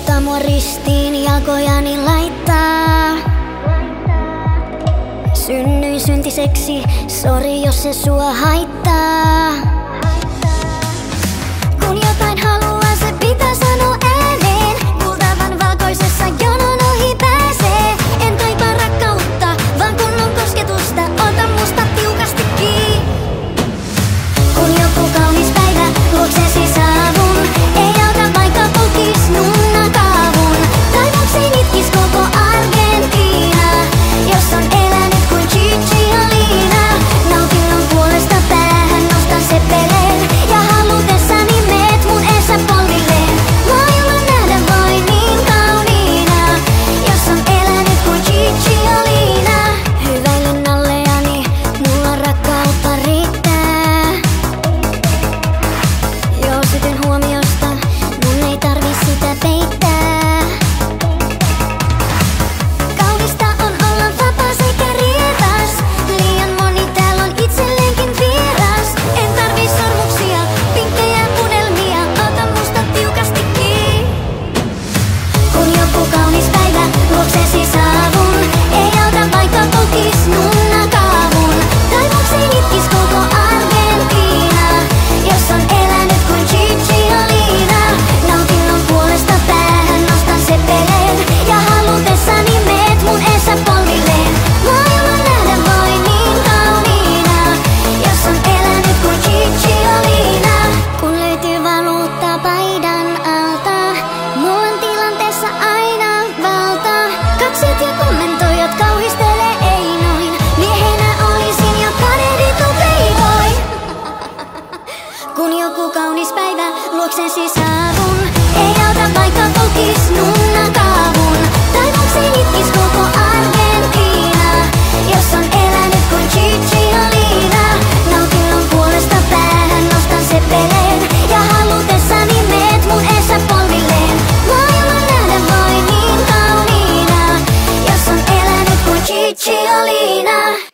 Mutta mua ristiin jalkojani laittaa. Synnyin syntiseksi, sori jos se sua haittaa. Käsisi saavun, ei auta vaikka kokis nunna kaavun. Taivakseen itkis koko Argentiina, jos on elänyt kuin Chicholina. Nautinnon puolesta päähän nostan sepeleen, ja halutessani meet mun eessä polvilleen. Maailman nähdä vain niin kauniina, jos on elänyt kuin Chicholina.